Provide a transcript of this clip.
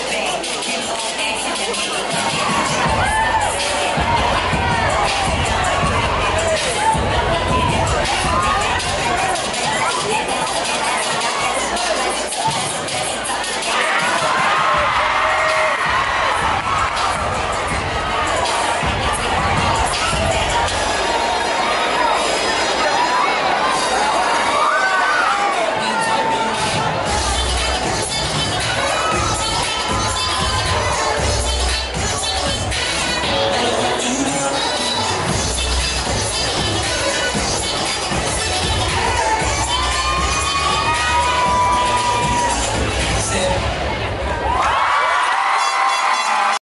Okay.